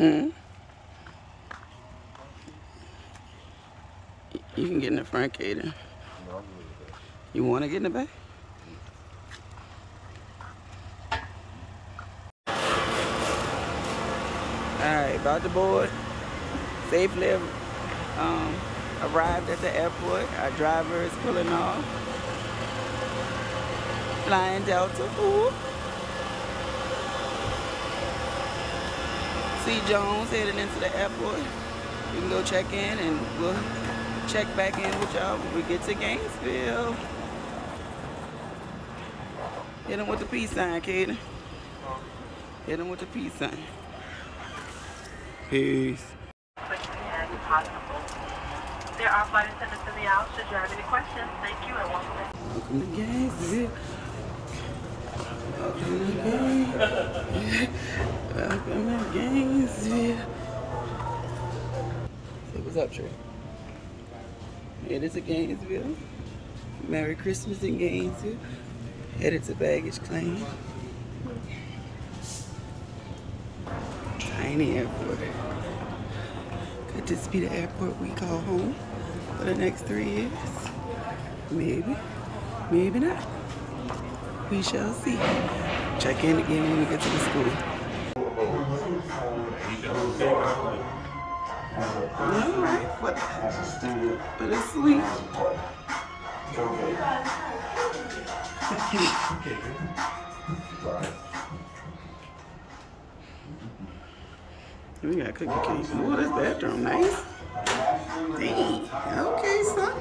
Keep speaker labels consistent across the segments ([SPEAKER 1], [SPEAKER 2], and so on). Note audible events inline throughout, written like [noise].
[SPEAKER 1] Hmm. You can get in the front, Caden. You want to get in the back? Alright, about the board. Safely um, arrived at the airport. Our driver is pulling off. Flying Delta. Ooh. C. Jones heading into the airport. We can go check in and we'll check back in with y'all when we get to Gainesville. Hit him with the peace sign, Caden. Hit him with the peace sign. Peace.
[SPEAKER 2] There are flight attendants in the aisle. Should you have any questions, thank you and welcome.
[SPEAKER 1] Welcome to Gainesville. Welcome to Gainesville. Welcome to Gainesville. Say what's up, Trey. It is a Gainesville. Merry Christmas in Gainesville. Headed to baggage claim. Tiny airport. Could this be the airport we call home for the next three years? Maybe. Maybe not. We shall see. Check in again when we get to the school. All right, the, for the sweet. We got cookie cake. Oh, this bathroom nice. Dang. Okay, son.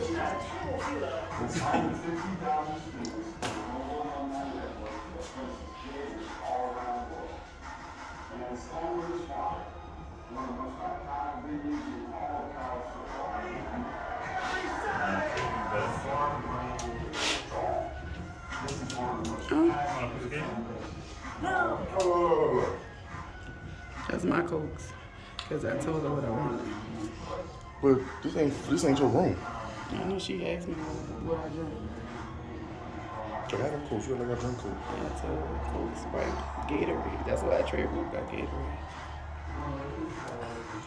[SPEAKER 1] That's my cokes. Because I told her what I wanted.
[SPEAKER 3] But this ain't this ain't your room.
[SPEAKER 1] I know she asked me what I drink.
[SPEAKER 3] I have a coach. You like I drink coke.
[SPEAKER 1] Yeah, I told her Coke, Sprite, Gatorade. That's why I trade trademarked got Gatorade.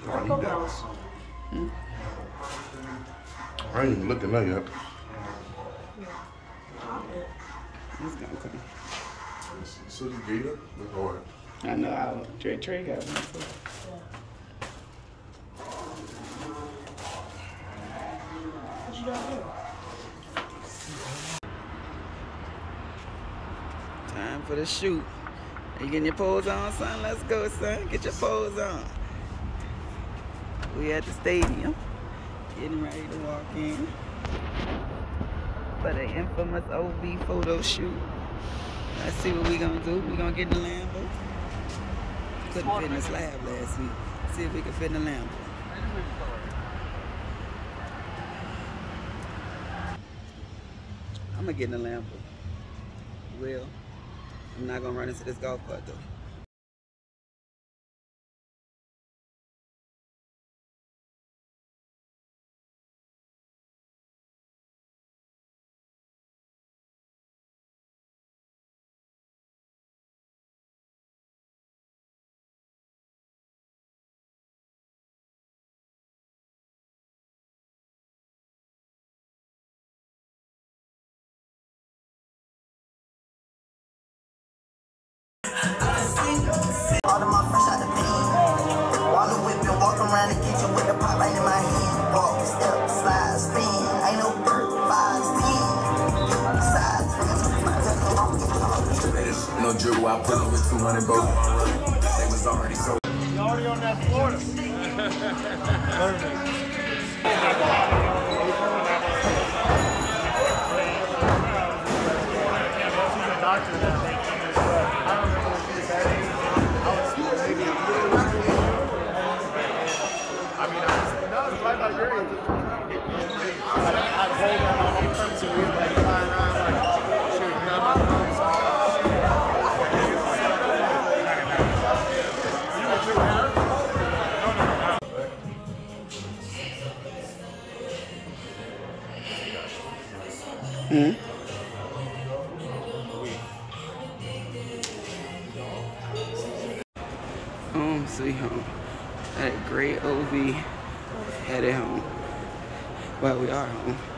[SPEAKER 3] I need that. I ain't even looking at yet.
[SPEAKER 1] It's gonna come.
[SPEAKER 3] So this gator look hard.
[SPEAKER 1] I know I'll Trey Trey got one. So. Time for the shoot. Are you getting your pose on, son? Let's go, son. Get your pose on. We at the stadium, getting ready to walk in for the infamous OV photo shoot. Let's see what we gonna do. We gonna get in the Lambo. Couldn't fit in the slab last week. See if we can fit in the Lambo. I'm gonna get in the Lambo. Will. I'm not gonna run into this golf cart though.
[SPEAKER 4] All of my fresh out the pen. While the whip and walk around the kitchen with the pot right in my hand. Walk, step, slide, spin. Ain't no bird, five, ten. Sides,
[SPEAKER 5] No dribble, I put up with 200 both. They was already so.
[SPEAKER 6] already on that Florida. [laughs] Doctor Home,
[SPEAKER 1] sweet home. A great OV. Headed home. Well, we are home.